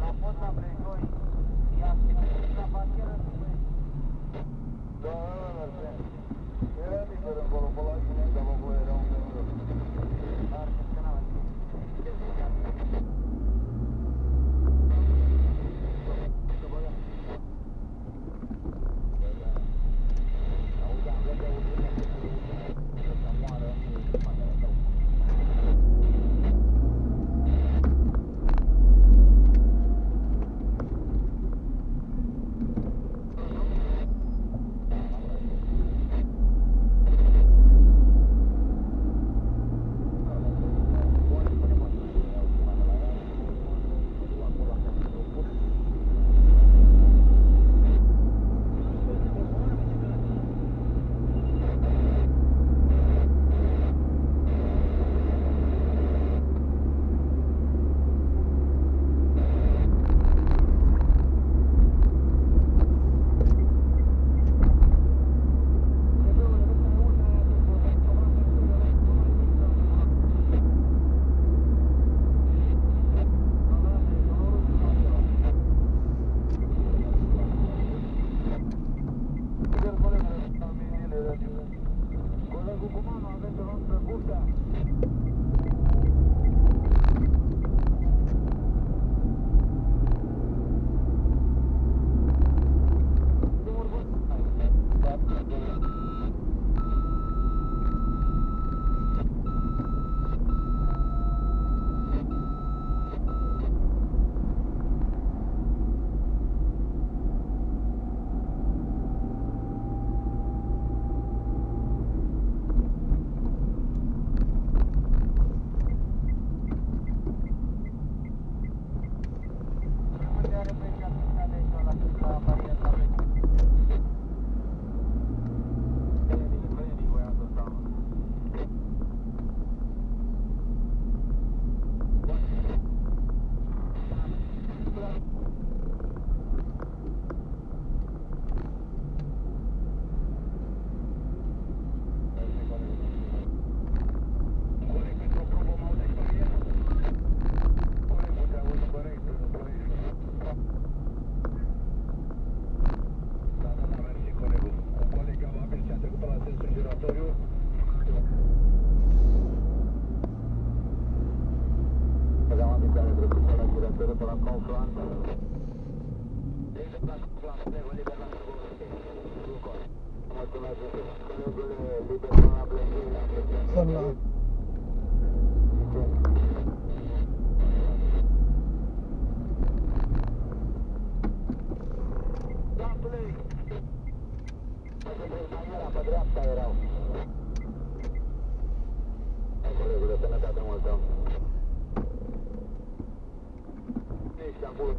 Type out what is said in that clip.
La fost la Brejoi, i-a la bancheră cu Kolegu Kumana, avem de noastră. Kaufland. Liber la Kaufland, plego, liber la Mulțumesc, colegule, liber la plăcere. Colegule, sănătate multă! Da. всегда будет